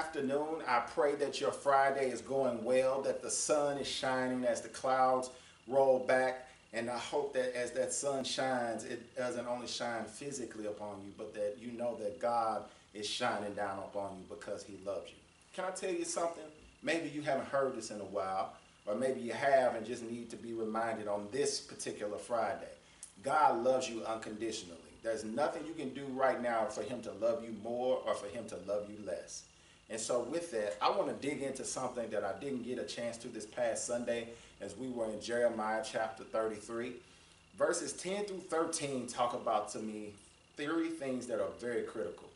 afternoon. I pray that your Friday is going well, that the sun is shining as the clouds roll back. And I hope that as that sun shines, it doesn't only shine physically upon you, but that you know that God is shining down upon you because he loves you. Can I tell you something? Maybe you haven't heard this in a while, or maybe you have and just need to be reminded on this particular Friday. God loves you unconditionally. There's nothing you can do right now for him to love you more or for him to love you less. And so with that, I want to dig into something that I didn't get a chance to this past Sunday as we were in Jeremiah chapter 33. Verses 10 through 13 talk about to me three things that are very critical.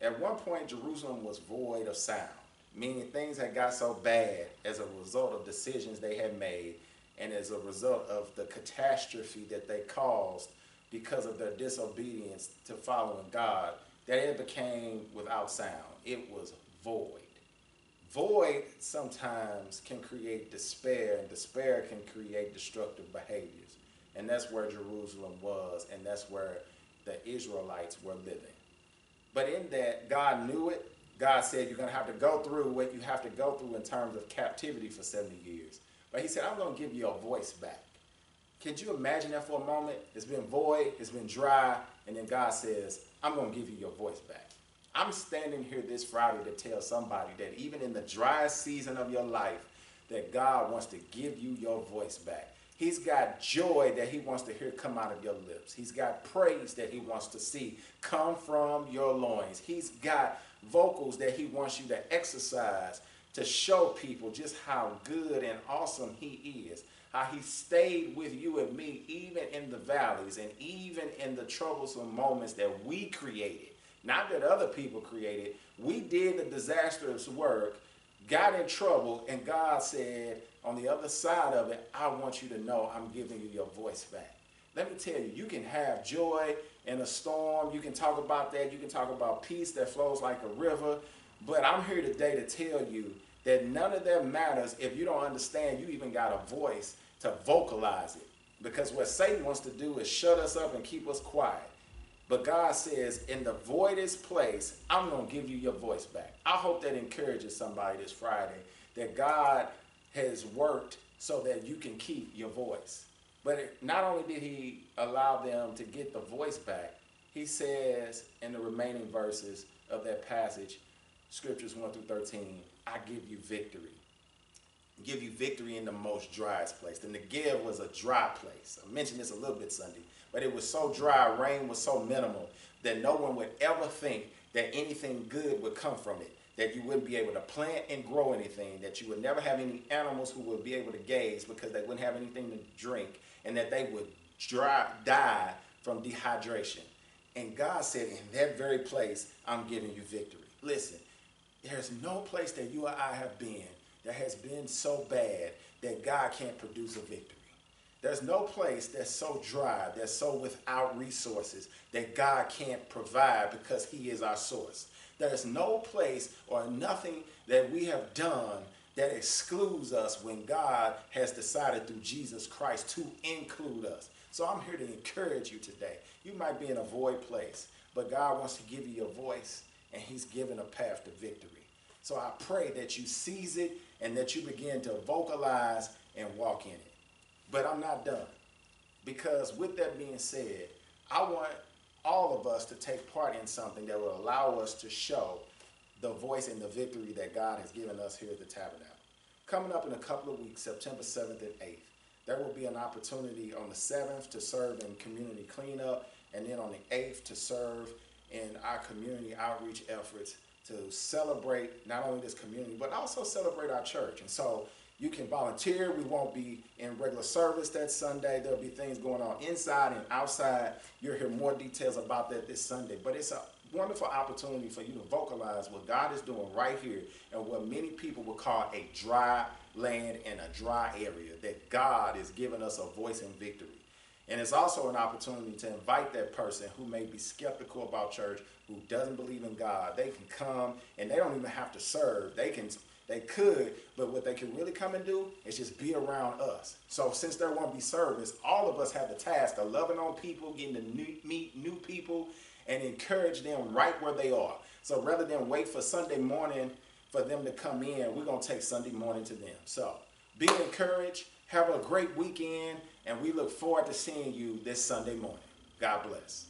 At one point, Jerusalem was void of sound, meaning things had got so bad as a result of decisions they had made and as a result of the catastrophe that they caused because of their disobedience to following God, that it became without sound. It was void. Void sometimes can create despair, and despair can create destructive behaviors. And that's where Jerusalem was, and that's where the Israelites were living. But in that, God knew it. God said, You're going to have to go through what you have to go through in terms of captivity for 70 years. But He said, I'm going to give you a voice back. Can you imagine that for a moment? It's been void, it's been dry, and then God says, I'm going to give you your voice back. I'm standing here this Friday to tell somebody that even in the driest season of your life, that God wants to give you your voice back. He's got joy that he wants to hear come out of your lips. He's got praise that he wants to see come from your loins. He's got vocals that he wants you to exercise to show people just how good and awesome he is how he stayed with you and me even in the valleys and even in the troublesome moments that we created. Not that other people created. We did the disastrous work, got in trouble, and God said, on the other side of it, I want you to know I'm giving you your voice back. Let me tell you, you can have joy in a storm. You can talk about that. You can talk about peace that flows like a river. But I'm here today to tell you that none of that matters if you don't understand you even got a voice to vocalize it. Because what Satan wants to do is shut us up and keep us quiet. But God says, in the voidest place, I'm going to give you your voice back. I hope that encourages somebody this Friday that God has worked so that you can keep your voice. But it, not only did he allow them to get the voice back, he says in the remaining verses of that passage, scriptures 1 through 13, I give you victory give you victory in the most driest place. The Negev was a dry place. I mentioned this a little bit Sunday, but it was so dry, rain was so minimal that no one would ever think that anything good would come from it. That you wouldn't be able to plant and grow anything, that you would never have any animals who would be able to gaze because they wouldn't have anything to drink, and that they would dry, die from dehydration. And God said, In that very place, I'm giving you victory. Listen, there's no place that you or I have been that has been so bad that God can't produce a victory. There's no place that's so dry, that's so without resources that God can't provide because He is our source. There's no place or nothing that we have done that excludes us when God has decided through Jesus Christ to include us. So I'm here to encourage you today. You might be in a void place, but God wants to give you your voice, and He's given a path to victory. So I pray that you seize it and that you begin to vocalize and walk in it. But I'm not done. Because with that being said, I want all of us to take part in something that will allow us to show the voice and the victory that God has given us here at the Tabernacle. Coming up in a couple of weeks, September 7th and 8th, there will be an opportunity on the 7th to serve in community cleanup, and then on the 8th to serve in our community outreach efforts to celebrate not only this community, but also celebrate our church. And so you can volunteer. We won't be in regular service that Sunday. There'll be things going on inside and outside. You'll hear more details about that this Sunday. But it's a wonderful opportunity for you to vocalize what God is doing right here and what many people would call a dry land and a dry area, that God is giving us a voice in victory. And it's also an opportunity to invite that person who may be skeptical about church, who doesn't believe in God. They can come and they don't even have to serve. They can they could, but what they can really come and do is just be around us. So since there won't be service, all of us have the task of loving on people, getting to new, meet new people, and encourage them right where they are. So rather than wait for Sunday morning for them to come in, we're going to take Sunday morning to them. So be encouraged. Have a great weekend, and we look forward to seeing you this Sunday morning. God bless.